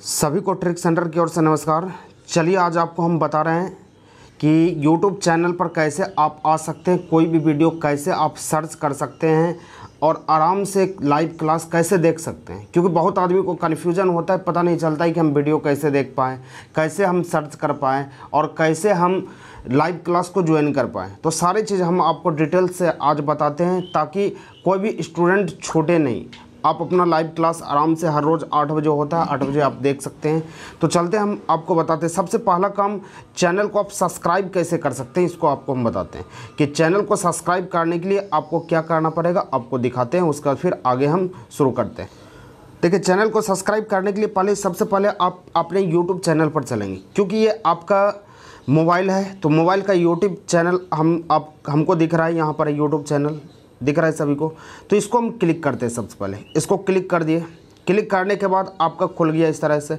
सभी को trick centre की ओर से नमस्कार। चलिए आज आपको हम बता रहे हैं कि यूट्यूब चैनल पर कैसे आप आ सकते हैं, कोई भी वीडियो कैसे आप सर्च कर सकते हैं और आराम से लाइव क्लास कैसे देख सकते हैं। क्योंकि बहुत आदमी को कन्फ्यूज़न होता है, पता नहीं चलता है कि हम वीडियो कैसे देख पाएँ, कैसे हम सर्च कर पाएँ और कैसे हम लाइव क्लास को ज्वाइन कर पाएँ। तो सारी चीज़ हम आपको डिटेल से आज बताते हैं ताकि कोई भी स्टूडेंट छूटे नहीं आप अपना लाइव क्लास आराम से हर रोज़ आठ बजे होता है, आठ बजे आप देख सकते हैं। तो चलते हम आपको बताते हैं। सबसे पहला काम चैनल को आप सब्सक्राइब कैसे कर सकते हैं, इसको आपको हम बताते हैं कि चैनल को सब्सक्राइब करने के लिए आपको क्या करना पड़ेगा, आपको दिखाते हैं, उसका फिर आगे हम शुरू करते हैं। देखिए चैनल को सब्सक्राइब करने के लिए पहले, सबसे पहले आप अपने यूट्यूब चैनल पर चलेंगे, क्योंकि ये आपका मोबाइल है। तो मोबाइल का यूट्यूब चैनल हम, आप, हमको दिख रहा है, यहाँ पर यूट्यूब चैनल दिख रहा है सभी को। तो इसको हम क्लिक करते हैं सबसे पहले। इसको क्लिक कर दिए। क्लिक करने के बाद आपका खुल गया इस तरह से।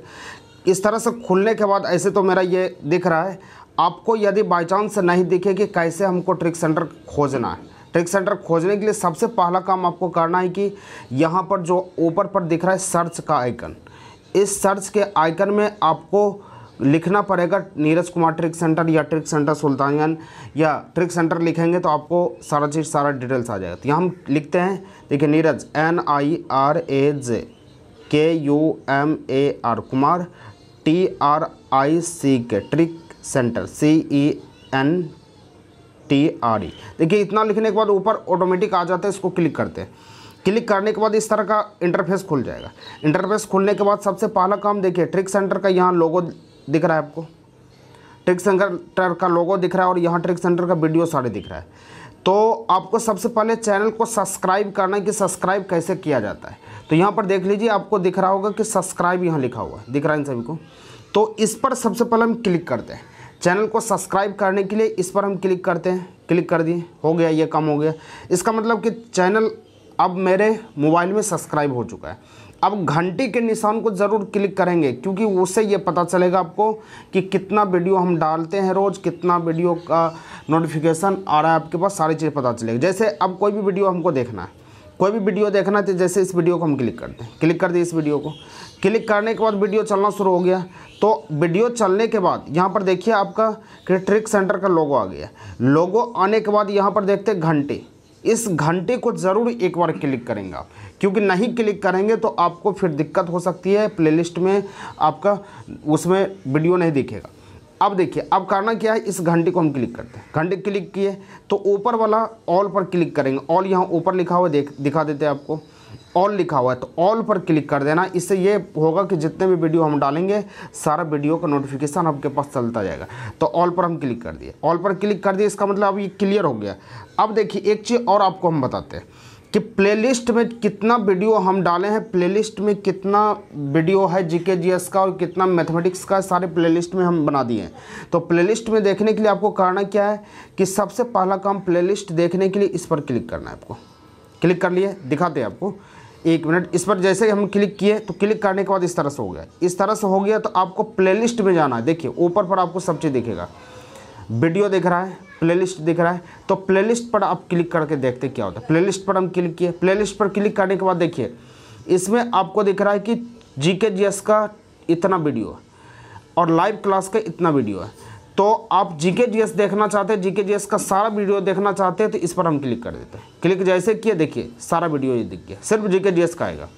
इस तरह से खुलने के बाद ऐसे तो मेरा ये दिख रहा है। आपको यदि बाई चांस नहीं दिखे कि कैसे हमको ट्रिक सेंटर खोजना है। ट्रिक सेंटर खोजने के लिए सबसे पहला काम आपको करना है कि यहाँ पर जो ऊपर पर दिख रहा है सर्च का आइकन। इस सर्च के आइकन में आपको लिखना पड़ेगा नीरज कुमार ट्रिक सेंटर या ट्रिक सेंटर सुल्तानियन या ट्रिक सेंटर लिखेंगे तो आपको सारा चीज़, सारा डिटेल्स आ जाएगा। तो यहाँ हम लिखते हैं, देखिए Neeraj N I R A J K U M A R Kumar T R I C K trick centre C E N T R E देखिए इतना लिखने के बाद ऊपर ऑटोमेटिक आ जाता है, इसको क्लिक करते हैं। क्लिक करने के बाद इस तरह का इंटरफेस खुल जाएगा। इंटरफेस खुलने के बाद सबसे पहला काम, देखिए, ट्रिक सेंटर का यहाँ लोगो दिख रहा है आपको? ट्रिक सेंटर का लोगो दिख रहा है और यहाँ ट्रिक सेंटर का वीडियो सारे दिख रहा है। तो आपको सबसे पहले चैनल को सब्सक्राइब करना है कि सब्सक्राइब कैसे किया जाता है। तो यहाँ पर देख लीजिए, आपको दिख रहा होगा कि सब्सक्राइब यहाँ लिखा हुआ है। दिख रहा है इन सभी को? तो इस पर सबसे पहले हम क्लिक करते हैं। चैनल को सब्सक्राइब करने के लिए इस पर हम क्लिक करते हैं। क्लिक कर दिए। हो गया, ये काम हो गया। इसका मतलब कि चैनल अब मेरे मोबाइल में सब्सक्राइब हो चुका है। अब घंटी के निशान को ज़रूर क्लिक करेंगे, क्योंकि उससे ये पता चलेगा आपको कि कितना वीडियो हम डालते हैं रोज़, कितना वीडियो का नोटिफिकेशन आ रहा है आपके पास, सारी चीज़ पता चलेगी। जैसे अब कोई भी वीडियो हमको देखना है, कोई भी वीडियो देखना है तो जैसे इस वीडियो को हम क्लिक करते हैं क्लिक कर दिए इस वीडियो को। क्लिक करने के बाद वीडियो चलना शुरू हो गया। तो वीडियो चलने के बाद, यहाँ पर देखिए आपका ट्रिक सेंटर का लोगो आ गया। लोगो आने के बाद यहाँ पर देखते घंटे। इस घंटे को ज़रूर एक बार क्लिक करेंगे आप। क्योंकि नहीं क्लिक करेंगे तो आपको फिर दिक्कत हो सकती है, प्लेलिस्ट में आपका, उसमें वीडियो नहीं दिखेगा। अब देखिए, अब करना क्या है, इस घंटे को हम क्लिक करते हैं। घंटे क्लिक किए तो ऊपर वाला ऑल पर क्लिक करेंगे। ऑल यहाँ ऊपर लिखा हुआ देख, दिखा देते हैं आपको। ऑल लिखा हुआ है तो ऑल पर क्लिक कर देना। इससे ये होगा कि जितने भी वीडियो हम डालेंगे, सारा वीडियो का नोटिफिकेशन आपके पास चलता जाएगा। तो ऑल पर हम क्लिक कर दिए। ऑल पर क्लिक कर दिए, इसका मतलब अब ये क्लियर हो गया। अब देखिए, एक चीज़ और आपको हम बताते हैं कि प्लेलिस्ट में कितना वीडियो हम डाले हैं प्लेलिस्ट में कितना वीडियो है जीके जीएस का और कितना मैथमेटिक्स का, सारे प्लेलिस्ट में हम बना दिए हैं। तो प्लेलिस्ट में देखने के लिए आपको करना क्या है कि सबसे पहला काम प्लेलिस्ट देखने के लिए इस पर क्लिक करना है आपको। क्लिक कर लिए, दिखाते हैं आपको। एक मिनट, इस पर जैसे हम क्लिक किए तो क्लिक करने के बाद इस तरह से हो गया। इस तरह से हो गया तो आपको प्लेलिस्ट में जाना है। देखिए, ऊपर पर आपको सब चीज़ दिखेगा। वीडियो दिख रहा है, प्लेलिस्ट दिख रहा है तो प्लेलिस्ट पर आप क्लिक करके देखते क्या होता है। प्लेलिस्ट पर हम क्लिक किए, प्लेलिस्ट पर क्लिक करने के बाद देखिए, इसमें आपको दिख रहा है कि जी के जी एस का इतना वीडियो और लाइव क्लास का इतना वीडियो है। तो आप जी के जी एस देखना चाहते हैं जी के जी एस का सारा वीडियो देखना चाहते हैं तो इस पर हम क्लिक कर देते हैं। क्लिक जैसे किए देखिए, सारा वीडियो ये दिख गया। सिर्फ़ जी के जी एस का आएगा।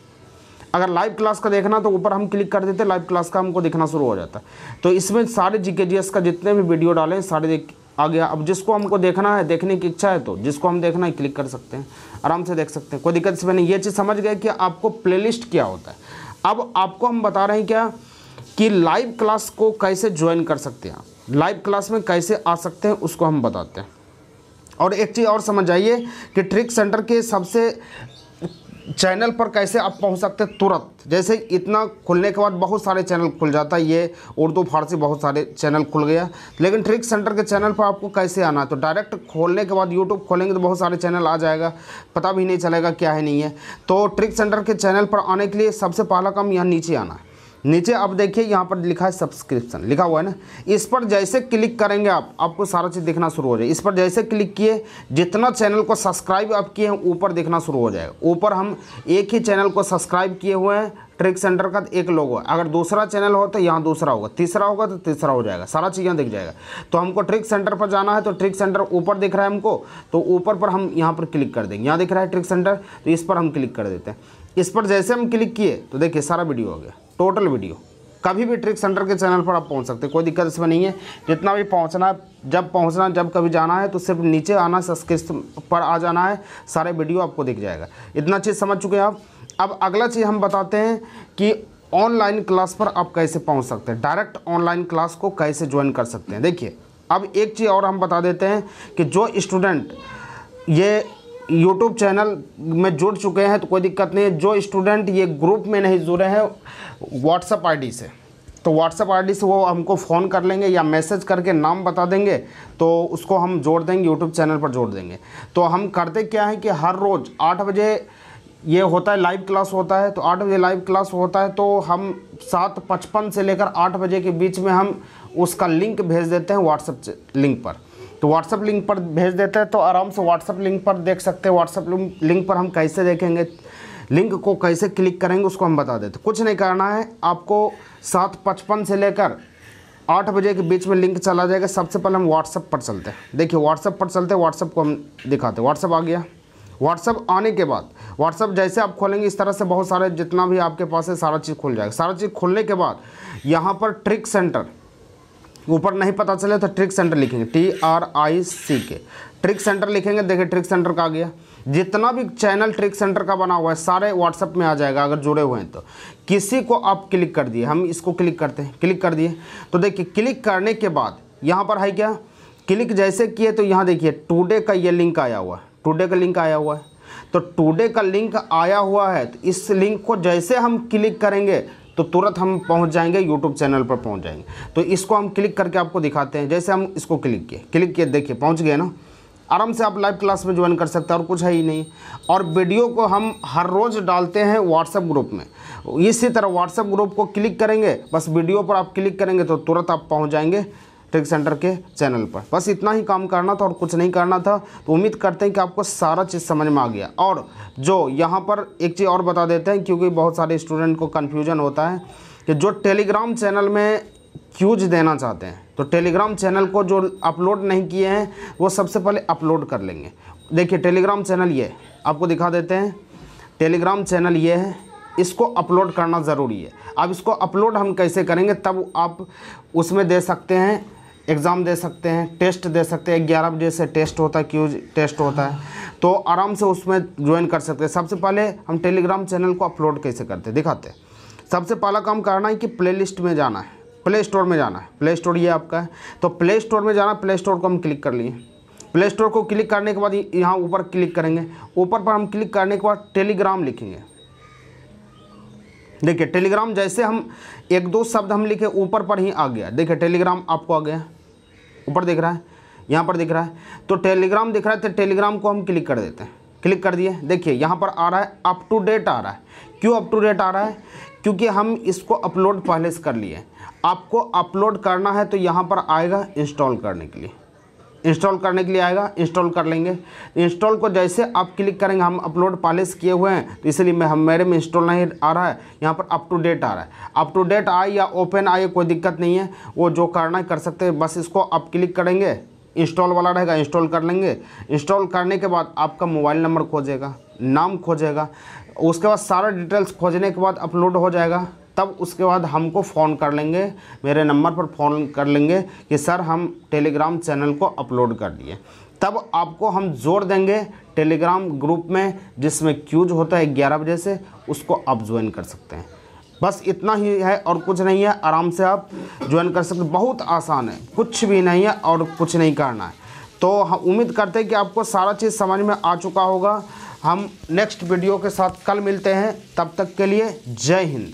अगर लाइव क्लास का देखना तो ऊपर हम क्लिक कर देते हैं लाइव क्लास का हमको दिखना शुरू हो जाता है। तो इसमें सारे जी के जी का जितने भी वीडियो डालें, सारे देख, आ गया। अब जिसको हमको देखना है, देखने की इच्छा है तो जिसको हम देखना है, क्लिक कर सकते हैं। आराम से देख सकते हैं। कोई दिक्कत इसमें नहीं। ये चीज़ समझ गए कि आपको प्लेलिस्ट क्या होता है। अब आपको हम बता रहे हैं क्या कि लाइव क्लास को कैसे ज्वाइन कर सकते हैं आप। लाइव क्लास में कैसे आ सकते हैं, उसको हम बताते हैं। और एक चीज़ और समझ आइए कि ट्रिक सेंटर के सबसे चैनल पर कैसे आप पहुँच सकते हैं तुरंत। जैसे इतना खुलने के बाद बहुत सारे चैनल खुल जाता है, ये उर्दू, फारसी बहुत सारे चैनल खुल गया। लेकिन ट्रिक सेंटर के चैनल पर आपको कैसे आना है? तो डायरेक्ट खोलने के बाद यूट्यूब खोलेंगे तो बहुत सारे चैनल आ जाएगा, पता भी नहीं चलेगा क्या है, नहीं है। तो ट्रिक सेंटर के चैनल पर आने के लिए सबसे पहला काम यहाँ नीचे आना है। नीचे अब देखिए, यहाँ पर लिखा है सब्सक्रिप्शन लिखा हुआ है ना? इस पर जैसे क्लिक करेंगे आप, आपको सारा चीज़ दिखना शुरू हो जाए। इस पर जैसे क्लिक किए, जितना चैनल को सब्सक्राइब आप किए हैं, ऊपर देखना शुरू हो जाएगा ऊपर हम एक ही चैनल को सब्सक्राइब किए हुए हैं ट्रिक सेंटर का एक लोगो अगर दूसरा चैनल हो तो यहाँ दूसरा होगा, तीसरा होगा तो तीसरा हो जाएगा, सारा चीज़ यहाँ दिख जाएगा। तो हमको ट्रिक सेंटर पर जाना है तो ट्रिक सेंटर ऊपर दिख रहा है हमको तो ऊपर पर हम यहाँ पर क्लिक कर देंगे। यहाँ दिख रहा है ट्रिक सेंटर तो इस पर हम क्लिक कर देते हैं। इस पर जैसे हम क्लिक किए तो देखिए सारा वीडियो हो गया। Total video. कभी भी ट्रिक सेंटर के चैनल पर आप पहुँच सकते हैं, कोई दिक्कत इसमें नहीं है। जितना भी पहुँचना है, जब पहुँचना जब कभी जाना है तो सिर्फ़ नीचे आना सब्सक्रिप्शन पर आ जाना है, सारे वीडियो आपको दिख जाएगा। इतना चीज़ समझ चुके हैं आप? अब अगला चीज़ हम बताते हैं कि ऑनलाइन क्लास पर आप कैसे पहुँच सकते हैं, डायरेक्ट ऑनलाइन क्लास को कैसे ज्वाइन कर सकते हैं। देखिए, अब एक चीज़ और हम बता देते हैं कि जो स्टूडेंट, ये यूट्यूब चैनल में जुड़ चुके हैं तो कोई दिक्कत नहीं है। जो स्टूडेंट ये ग्रुप में नहीं जुड़े हैं व्हाट्सअप आईडी से। तो व्हाट्सअप आईडी से वो हमको फ़ोन कर लेंगे या मैसेज करके नाम बता देंगे तो उसको हम जोड़ देंगे यूट्यूब चैनल पर जोड़ देंगे। तो हम करते क्या है कि हर रोज़ आठ बजे ये होता है लाइव क्लास होता है तो आठ बजे लाइव क्लास होता है तो हम सात पचपन से लेकर आठ बजे के बीच में हम उसका लिंक भेज देते हैं व्हाट्सएप लिंक पर। तो व्हाट्सअप लिंक पर भेज देते हैं तो आराम से व्हाट्सअप लिंक पर देख सकते हैं व्हाट्सअप लिंक पर हम कैसे देखेंगे लिंक को कैसे क्लिक करेंगे, उसको हम बता देते कुछ नहीं करना है, आपको सात पचपन से लेकर आठ बजे के बीच में लिंक चला जाएगा। सबसे पहले हम व्हाट्सअप पर चलते हैं। देखिए व्हाट्सअप पर चलते हैं व्हाट्सअप को हम दिखाते हैं। व्हाट्सअप आ गया। व्हाट्सअप आने के बाद व्हाट्सअप जैसे आप खोलेंगे, इस तरह से बहुत सारे जितना भी आपके पास है, सारा चीज़ खुल जाएगा। सारा चीज़ खुलने के बाद यहाँ पर ट्रिक सेंटर ऊपर नहीं पता चले तो ट्रिक सेंटर लिखेंगे T R I C K trick centre लिखेंगे, देखिए ट्रिक सेंटर का आ गया। जितना भी चैनल ट्रिक सेंटर का बना हुआ है, सारे व्हाट्सअप में आ जाएगा अगर जुड़े हुए हैं तो। किसी को आप क्लिक कर दिए, हम इसको क्लिक करते हैं, क्लिक कर दिए। तो देखिए, क्लिक करने के बाद यहाँ पर है क्या? क्लिक जैसे किए तो यहाँ देखिए, टूडे का ये लिंक आया हुआ है, टूडे का लिंक आया हुआ है। तो टूडे का लिंक आया हुआ है तो इस लिंक को जैसे हम क्लिक करेंगे तो तुरंत हम पहुँच जाएँगे यूट्यूब चैनल पर पहुँच जाएँगे। तो इसको हम क्लिक करके आपको दिखाते हैं। जैसे हम इसको क्लिक किए क्लिक किए, देखिए, पहुँच गए ना। आराम से आप लाइव क्लास में ज्वाइन कर सकते हैं और कुछ है ही नहीं। और वीडियो को हम हर रोज़ डालते हैं व्हाट्सएप ग्रुप में। इसी तरह व्हाट्सएप ग्रुप को क्लिक करेंगे, बस वीडियो पर आप क्लिक करेंगे तो तुरंत आप पहुँच जाएँगे। ट्रिक सेंटर के चैनल पर। बस इतना ही काम करना था और कुछ नहीं करना था तो उम्मीद करते हैं कि आपको सारा चीज़ समझ में आ गया। और जो यहाँ पर एक चीज़ और बता देते हैं, क्योंकि बहुत सारे स्टूडेंट को कन्फ्यूज़न होता है, कि जो टेलीग्राम चैनल में क्यूज देना चाहते हैं तो टेलीग्राम चैनल को जो अपलोड नहीं किए हैं, वो सबसे पहले अपलोड कर लेंगे। देखिए टेलीग्राम चैनल ये, आपको दिखा देते हैं। टेलीग्राम चैनल ये है, इसको अपलोड करना ज़रूरी है। अब इसको अपलोड हम कैसे करेंगे, तब आप उसमें दे सकते हैं एग्ज़ाम दे सकते हैं, टेस्ट दे सकते हैं, ग्यारह बजे से टेस्ट होता है, क्यूज टेस्ट होता है। तो आराम से उसमें ज्वाइन कर सकते हैं। सबसे पहले हम टेलीग्राम चैनल को अपलोड कैसे करते हैं, दिखाते हैं। सबसे पहला काम करना है कि प्लेलिस्ट में जाना है। प्ले स्टोर में जाना है। प्ले स्टोर ये आपका है। तो प्ले स्टोर में जाना प्ले स्टोर को हम क्लिक कर लिए। प्ले स्टोर को क्लिक करने के बाद यहाँ ऊपर क्लिक करेंगे। ऊपर पर हम क्लिक करने के बाद टेलीग्राम लिखेंगे। देखिए टेलीग्राम जैसे हम एक दो शब्द हम लिखे, ऊपर पर ही आ गया। देखिए टेलीग्राम आपको आ गया। ऊपर दिख रहा है, यहाँ पर दिख रहा है। तो टेलीग्राम दिख रहा है तो टेलीग्राम को हम क्लिक कर देते हैं। क्लिक कर दिए। देखिए, यहाँ पर आ रहा है अप टू डेट आ रहा है। क्यों अप टू डेट आ रहा है? क्योंकि हम इसको अपलोड पहले से कर लिए आपको अपलोड करना है तो यहाँ पर आएगा इंस्टॉल करने के लिए। इंस्टॉल करने के लिए आएगा, इंस्टॉल कर लेंगे। इंस्टॉल को जैसे आप क्लिक करेंगे, हम अपलोड पहले से किए हुए हैं तो इसलिए मैं, हम मेरे में इंस्टॉल नहीं आ रहा है, यहाँ पर अप टू डेट आ रहा है। अप टू डेट आए या ओपन आए, कोई दिक्कत नहीं है, वो जो करना है कर सकते हैं, बस इसको आप क्लिक करेंगे, इंस्टॉल वाला रहेगा, इंस्टॉल कर लेंगे। इंस्टॉल करने के बाद आपका मोबाइल नंबर खोजेगा, नाम खोजेगा, उसके बाद सारा डिटेल्स खोजने के बाद अपलोड हो जाएगा। तब उसके बाद हमको फ़ोन कर लेंगे, मेरे नंबर पर फ़ोन कर लेंगे कि सर हम टेलीग्राम चैनल को अपलोड कर दिए। तब आपको हम जोड़ देंगे टेलीग्राम ग्रुप में, जिसमें क्यूज होता है ग्यारह बजे से, उसको आप ज्वाइन कर सकते हैं। बस इतना ही है और कुछ नहीं है, आराम से आप ज्वाइन कर सकते बहुत आसान है, कुछ भी नहीं है और कुछ नहीं करना है। तो हम उम्मीद करते हैं कि आपको सारा चीज़ समझ में आ चुका होगा। हम नेक्स्ट वीडियो के साथ कल मिलते हैं, तब तक के लिए जय हिंद।